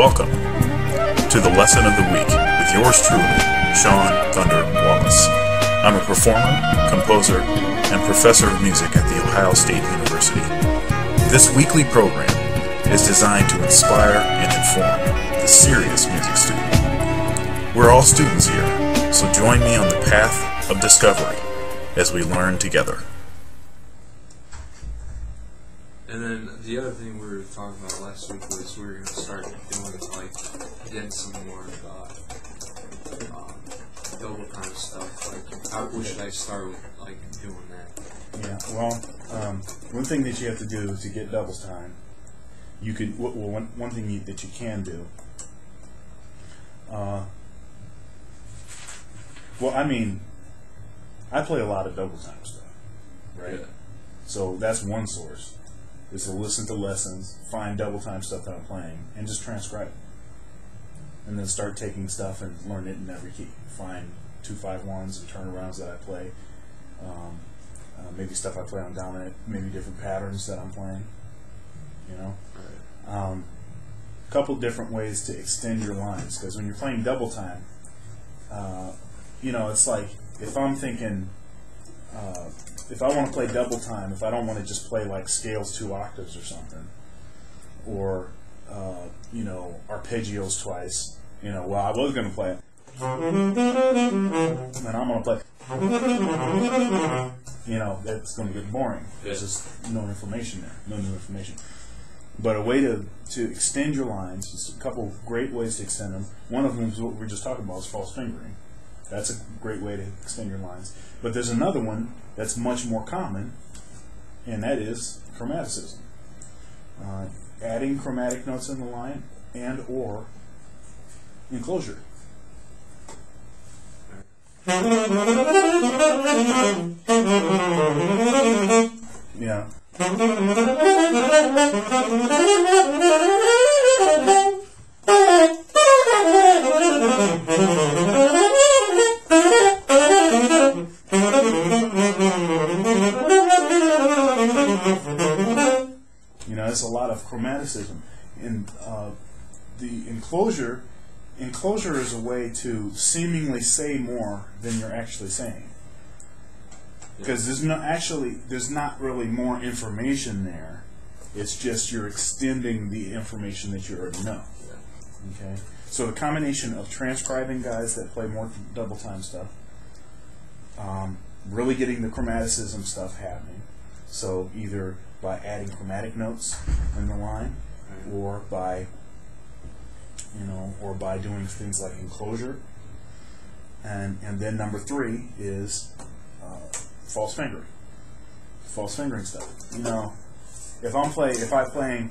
Welcome to the Lesson of the Week with yours truly, Sean Thunder Wallace. I'm a performer, composer, and professor of music at The Ohio State University. This weekly program is designed to inspire and inform the serious music student. We're all students here, so join me on the path of discovery as we learn together. And then the other thing we were talking about last week was we were going to start doing like getting some more uh, um, double time stuff. Like, how what should I start with like doing that? Yeah, well, um, one thing that you have to do to get doubles time, you could, well, one, one thing you, that you can do, uh, well, I mean, I play a lot of double time stuff, right? Yeah. So that's one source, is to listen to lessons, find double time stuff that I'm playing, and just transcribe it. And then start taking stuff and learn it in every key. Find two five ones and turnarounds that I play. Um, uh, maybe stuff I play on dominant, maybe different patterns that I'm playing. You know, um, a couple different ways to extend your lines because when you're playing double time, uh, you know, it's like if I'm thinking, uh, if I want to play double time, if I don't want to just play like scales two octaves or something, or uh, you know arpeggios twice, you know, well I was going to play it, and I'm going to play you know, that's going to get boring. There's just no information there, no new information. But a way to, to extend your lines, just a couple of great ways to extend them. One of them is what we were just talking about, is false fingering. That's a great way to extend your lines. But there's another one that's much more common, and that is chromaticism. Uh, adding chromatic notes in the line and or enclosure. Yeah. the enclosure, enclosure is a way to seemingly say more than you're actually saying. Because there's not actually, there's not really more information there. It's just you're extending the information that you already know. Okay. So the combination of transcribing guys that play more double time stuff, um, really getting the chromaticism stuff happening. So either by adding chromatic notes in the line, or by you know, or by doing things like enclosure. And and then number three is uh, false fingering. False fingering stuff. You know, if I'm play if I'm playing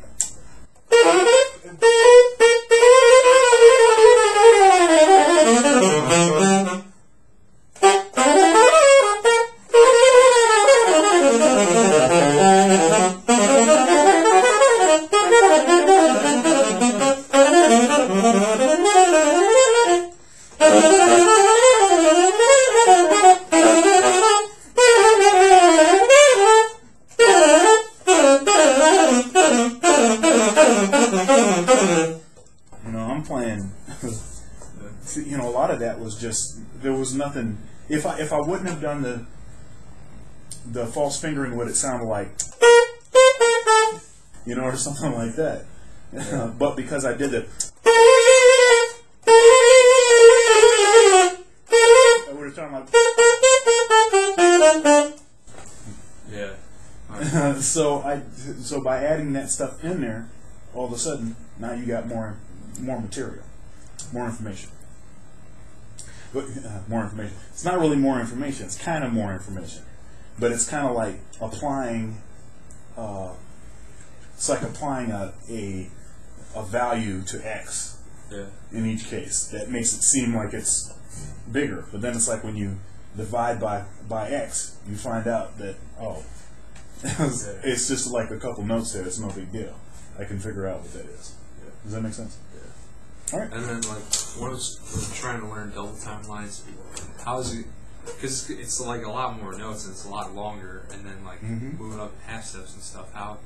just there was nothing. If I if I wouldn't have done the the false fingering, would it sound like you know, or something like that? but because I did it, I would have sounded like. Yeah. so I so by adding that stuff in there, all of a sudden now you got more more material, more information. But, uh, more information. It's not really more information. It's kind of more information, but it's kind of like applying. Uh, it's like applying a, a a value to x Yeah. in each case. That makes it seem like it's bigger, but then it's like when you divide by by x, you find out that oh, it's just like a couple notes there. It's no big deal. I can figure out what that is. Does that make sense? All right. And then like I was trying to learn double time lines, how is it? Because it's like a lot more notes and it's a lot longer, and then like Mhm. moving up half steps and stuff. How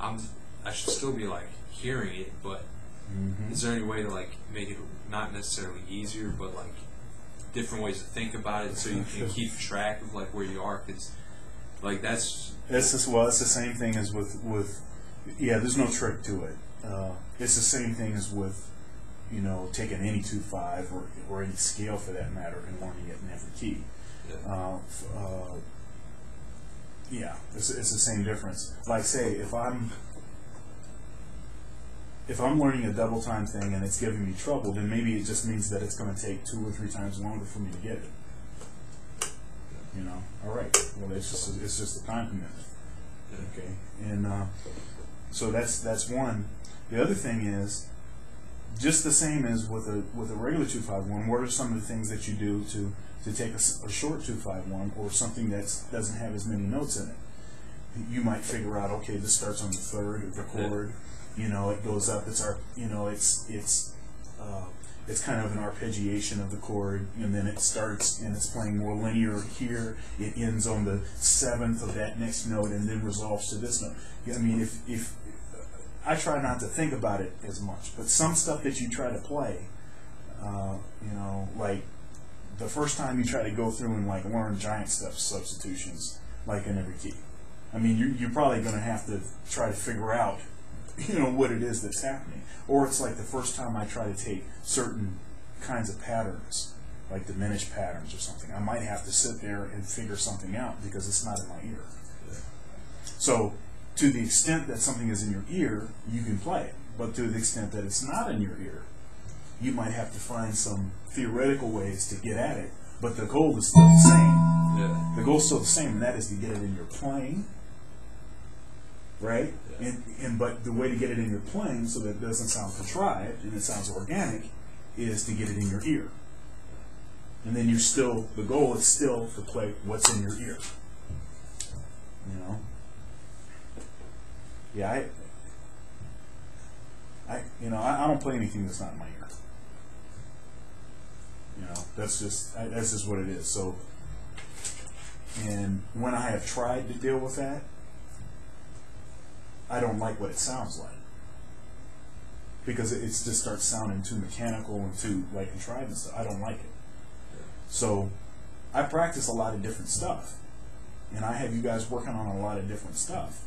I'm I should still be like hearing it, but Mm-hmm. Is there any way to like make it not necessarily easier, but like different ways to think about it, so you can keep track of like where you are? Because like that's It's just, well, it's the same thing as with with yeah. There's no trick to it. Uh, it's the same thing as with you know taking any two five or or any scale for that matter and learning it in every key. yeah, Uh, uh, yeah, it's, it's the same difference. Like say if I'm if I'm learning a double time thing and it's giving me trouble, then maybe it just means that it's going to take two or three times longer for me to get it. You know, all right. Well, it's just it's just a time commitment. Okay, and uh, so that's that's one. The other thing is just the same as with a with a regular two five one. What are some of the things that you do to to take a short two five one or something that doesn't have as many notes in it? You might figure out okay, this starts on the third of the chord. You know, it goes up. It's our you know it's it's uh, it's kind of an arpeggiation of the chord, and then it starts and it's playing more linear here. It ends on the seventh of that next note, and then resolves to this note. I mean, if if I try not to think about it as much, but some stuff that you try to play, uh, you know, like the first time you try to go through and like learn Giant Steps substitutions, like in every key. I mean, you, you're probably going to have to try to figure out, you know, what it is that's happening. Or it's like the first time I try to take certain kinds of patterns, like diminished patterns or something. I might have to sit there and figure something out because it's not in my ear. So, to the extent that something is in your ear, you can play it. But to the extent that it's not in your ear, you might have to find some theoretical ways to get at it. But the goal is still the same. yeah. The goal is still the same, and that is to get it in your playing, right? Yeah. And, and but the way to get it in your playing so that it doesn't sound contrived and it sounds organic is to get it in your ear. And then you're still the goal is still to play what's in your ear. You know. Yeah, I. I you know I, I don't play anything that's not in my ear. You know that's just I, that's just what it is. So and when I have tried to deal with that, I don't like what it sounds like. Because it, it just starts sounding too mechanical and too like contrived and stuff. I don't like it. So I practice a lot of different stuff. And I have you guys working on a lot of different stuff.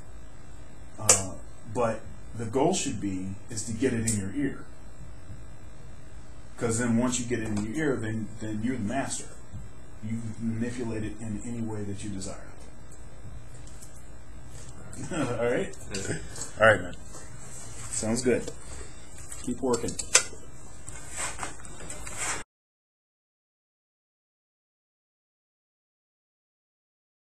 Uh, but the goal should be is to get it in your ear. Because then once you get it in your ear, then, then you're the master. You manipulate it in any way that you desire. All right? All right, man. Sounds good. Keep working.